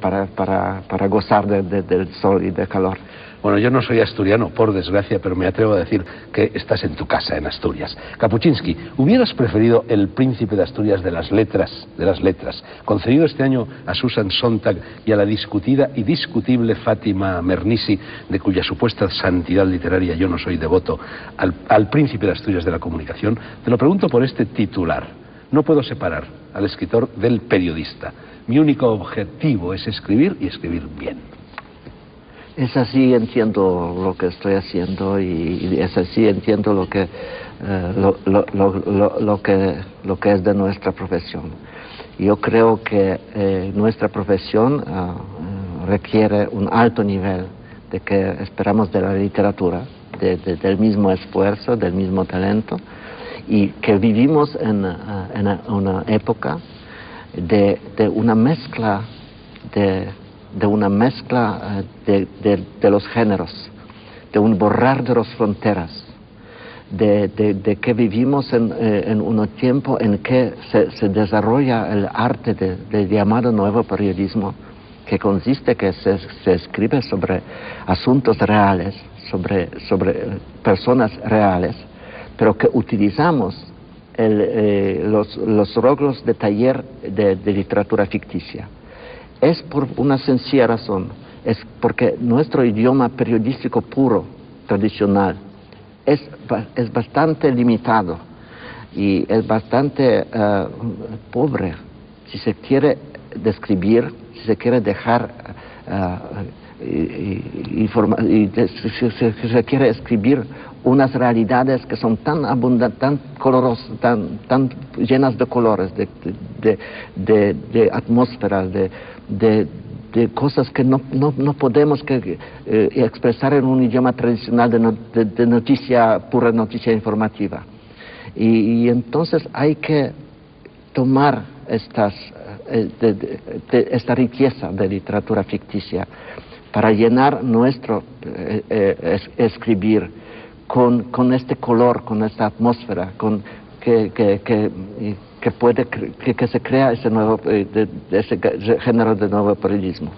para, para, gozar de, de, del sol y del calor. Bueno, yo no soy asturiano, por desgracia, pero me atrevo a decir que estás en tu casa, en Asturias. Kapuczynski, ¿hubieras preferido el príncipe de Asturias de las letras, de las letras, concedido este año a Susan Sontag y a la discutida y discutible Fátima Mernisi, de cuya supuesta santidad literaria yo no soy devoto, al príncipe de Asturias de la comunicación? Te lo pregunto por este titular. No puedo separar al escritor del periodista. Mi único objetivo es escribir y escribir bien. Es así entiendo lo que estoy haciendo y, es así entiendo lo que, eh, lo, lo, lo, lo, que, lo que es de nuestra profesión. Yo creo que eh, nuestra profesión uh, requiere un alto nivel de que esperamos de la literatura, de, de, del mismo esfuerzo, del mismo talento, y que vivimos en, uh, en una época de, una mezcla de una mezcla de, de, los géneros, de un borrar de las fronteras, de, que vivimos en, eh, un tiempo en que se, se desarrolla el arte del llamado nuevo periodismo, que consiste que se, se escribe sobre asuntos reales, sobre, sobre personas reales, pero que utilizamos el, eh, los, los de taller de, literatura ficticia. Es por una sencilla razón, es porque nuestro idioma periodístico puro, tradicional, es, es bastante limitado y es bastante uh, pobre. Si se quiere describir, si se quiere dejar uh, y de, si, si, se quiere escribir unas realidades que son tan abundantes, tan colorosas, tan, tan llenas de colores, de, de, de, atmósferas, de, de, cosas que no, no, no podemos que, eh, expresar en un idioma tradicional de, no, de, de, noticia, pura noticia informativa. Y, y entonces hay que tomar estas, eh, esta riqueza de literatura ficticia para llenar nuestro eh, eh, es, escribir con, con, este color, con esta atmósfera, con, que, que, que que que, se crea ese nuevo eh, ese género de nuevo periodismo.